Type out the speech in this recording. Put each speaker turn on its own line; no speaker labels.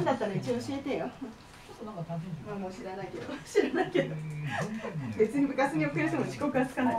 んだったら一応教えてよ。まあもう知らないけど。知らないけど。別に部活に遅れても遅刻はつかない。